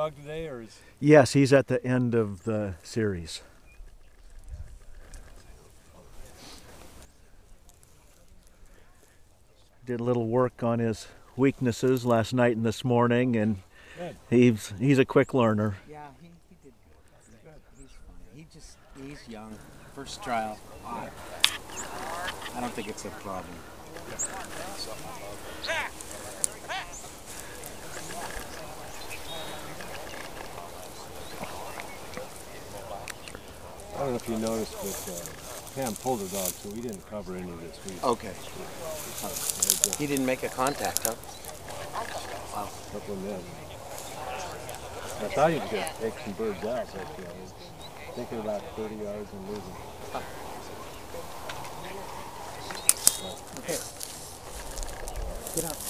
dog today, or is? Yes, he's at the end of the series. Did a little work on his weaknesses last night and this morning, and Good. he's he's a quick learner. Yeah, he, he did good. He's fine. He just he's young. First trial. I, I don't think it's a problem. I don't know if you noticed, but uh, Pam pulled her dog, so we didn't cover any of this week. Okay. He didn't make a contact, huh? Wow. Couple of men. I thought you'd just take some birds out, but uh, I think they're about 30 yards and losing. Okay. Get up.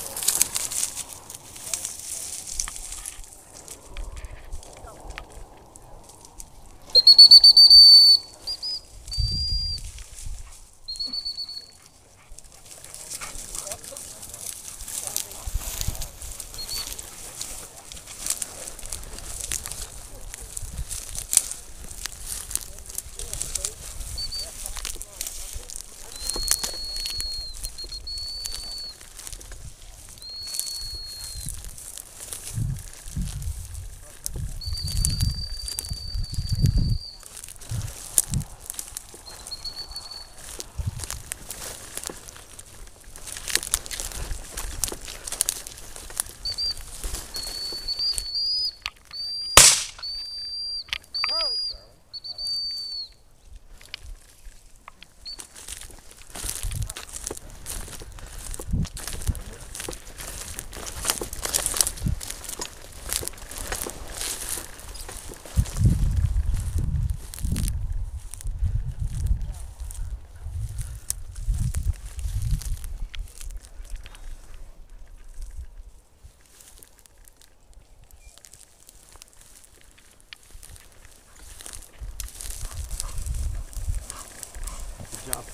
Good job.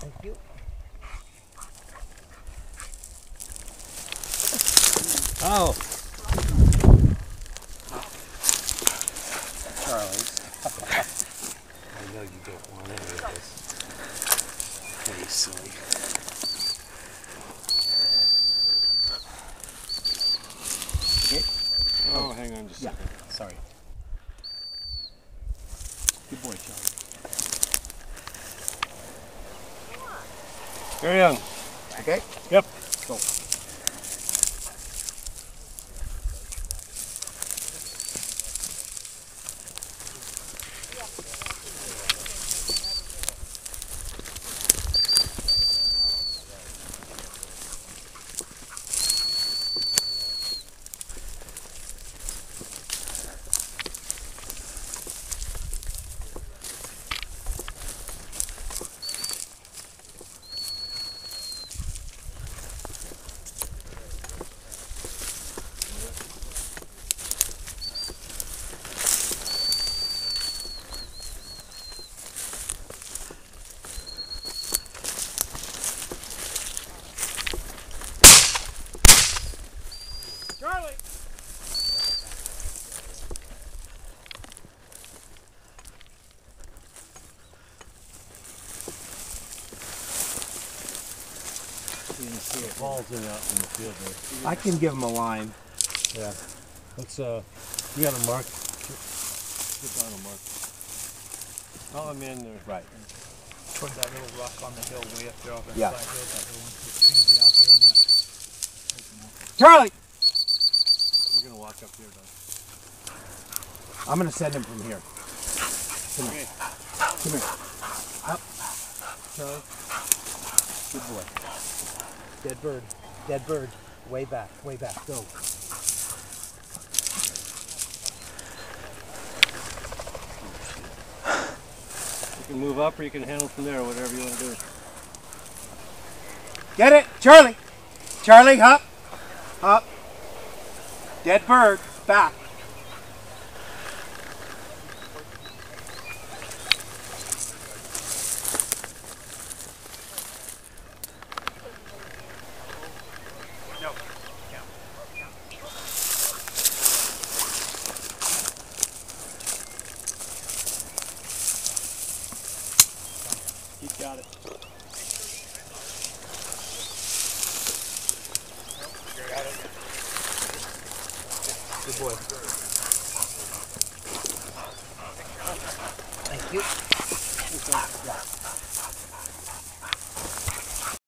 Thank you. Oh! Charles. I know you don't want any of this. Very silly. Okay. Oh, hang on just a Yeah. second. Sorry. Good boy, Charlie. Carry on. Okay. Yep. Go. Didn't see it. Ball's in out in the field there. I can give him a line. Yeah. Let's, uh, you got a mark? Get down a mark. Oh, I'm in there. Right. Put that little rock on the hill way up there off that Yeah. flat hill, that little one that seems to be out there in that. Charlie! We're gonna walk up here, Doug. I'm gonna send him from here. Come here. Come here. Up. Charlie. Good boy. Dead bird. Dead bird. Way back. Way back. Go. You can move up or you can handle from there, whatever you want to do. Get it, Charlie. Charlie, hop. Hop. Dead bird. Back. Got it. Got it. Good boy. Thank you.